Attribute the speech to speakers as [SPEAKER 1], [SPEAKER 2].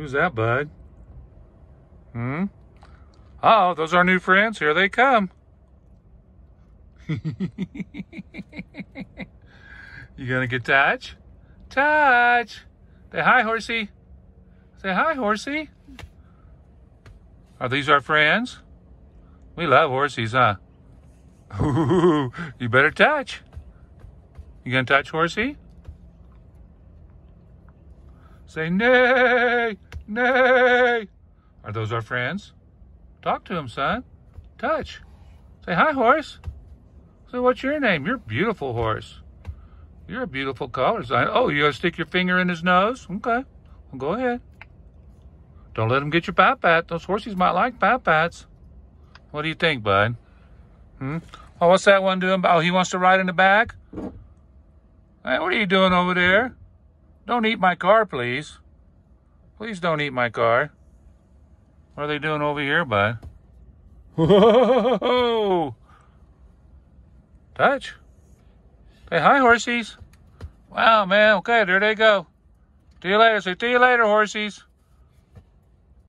[SPEAKER 1] Who's that, bud? Hmm? Oh, those are new friends. Here they come. you gonna get touch? Touch. Say hi, horsey. Say hi, horsey. Are these our friends? We love horsies, huh? You better touch. You gonna touch horsey? Say nay, nay. Are those our friends? Talk to him, son. Touch. Say hi, horse. Say, what's your name? You're beautiful horse. You're a beautiful color. Oh, you gonna stick your finger in his nose? Okay. Well, go ahead. Don't let him get your pat pat. Those horses might like pat pats. What do you think, bud? Hmm? Oh, what's that one doing? Oh, he wants to ride in the back? Hey, what are you doing over there? Don't eat my car, please. Please don't eat my car. What are they doing over here, bud? Whoa! Touch. Say hi, horsies. Wow, man. Okay, there they go. See you later. Say, see you later, horsies.